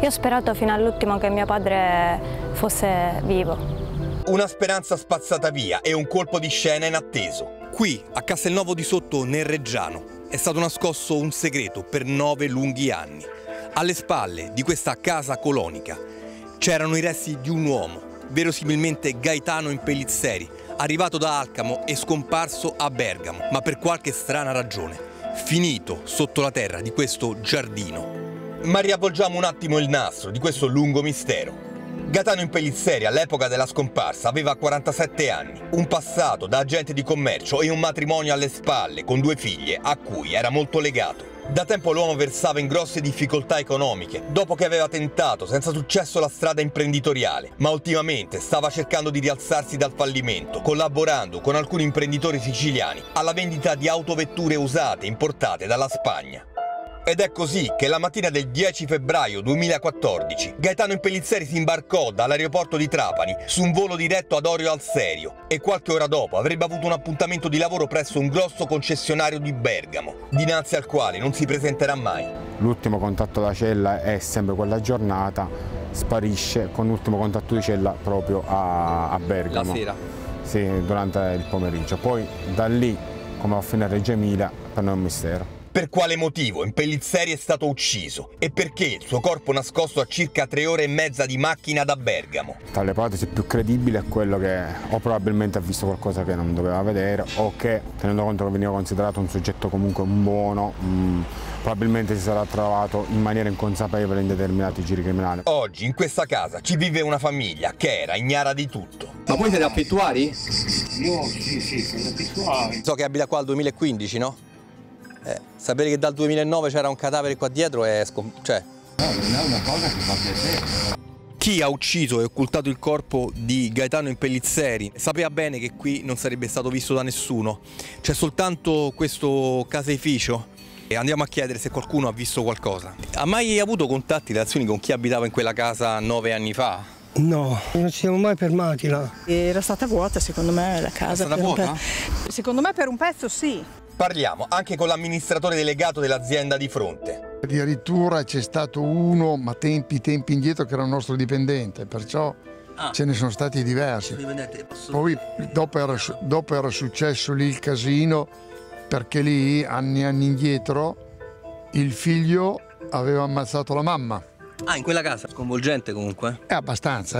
Io ho sperato fino all'ultimo che mio padre fosse vivo. Una speranza spazzata via e un colpo di scena inatteso. Qui, a Castelnuovo di Sotto, nel Reggiano, è stato nascosto un segreto per nove lunghi anni. Alle spalle di questa casa colonica c'erano i resti di un uomo, verosimilmente Gaetano Impellizzeri, arrivato da Alcamo e scomparso a Bergamo, ma per qualche strana ragione, finito sotto la terra di questo giardino. Ma riavvolgiamo un attimo il nastro di questo lungo mistero. Gaetano Impellizzeri all'epoca della scomparsa aveva 47 anni, un passato da agente di commercio e un matrimonio alle spalle con due figlie a cui era molto legato. Da tempo l'uomo versava in grosse difficoltà economiche, dopo che aveva tentato senza successo la strada imprenditoriale, ma ultimamente stava cercando di rialzarsi dal fallimento, collaborando con alcuni imprenditori siciliani alla vendita di autovetture usate importate dalla Spagna. Ed è così che la mattina del 10 febbraio 2014 Gaetano Impellizzeri si imbarcò dall'aeroporto di Trapani su un volo diretto ad Orio al Serio e qualche ora dopo avrebbe avuto un appuntamento di lavoro presso un grosso concessionario di Bergamo, dinanzi al quale non si presenterà mai. L'ultimo contatto da cella è sempre quella giornata, sparisce con l'ultimo contatto di cella proprio a, a Bergamo. La sera? Sì, durante il pomeriggio. Poi da lì, come va a finire Reggio Emilia, per noi è un mistero. Per quale motivo Impellizzeri è stato ucciso e perché il suo corpo nascosto a circa tre ore e mezza di macchina da Bergamo? Tra le ipotesi più credibili è quello che o probabilmente ha visto qualcosa che non doveva vedere o che, tenendo conto che veniva considerato un soggetto comunque buono, mh, mm, probabilmente si sarà trovato in maniera inconsapevole in determinati giri criminali. Oggi in questa casa ci vive una famiglia che era ignara di tutto. Ma voi siete affittuari? Io sì, sì, sono affittuari. So che abita qua al 2015, no? Eh, sapere che dal 2009 c'era un cadavere qua dietro è... cioè... No, non è una cosa che fa piacere. Chi ha ucciso e occultato il corpo di Gaetano Impellizzeri sapeva bene che qui non sarebbe stato visto da nessuno. C'è soltanto questo caseificio e andiamo a chiedere se qualcuno ha visto qualcosa. Ha mai avuto contatti, relazioni con chi abitava in quella casa nove anni fa? No, non ci siamo mai fermati là. Era stata vuota secondo me la casa. Era stata vuota? Secondo me per un pezzo sì. Parliamo anche con l'amministratore delegato dell'azienda di fronte. Addirittura c'è stato uno, ma tempi, tempi indietro, che era un nostro dipendente, perciò ah. ce ne sono stati diversi. Poi dopo era, dopo era, successo lì il casino, perché lì, anni e anni indietro, il figlio aveva ammazzato la mamma. Ah, in quella casa? Sconvolgente comunque? È abbastanza. Eh.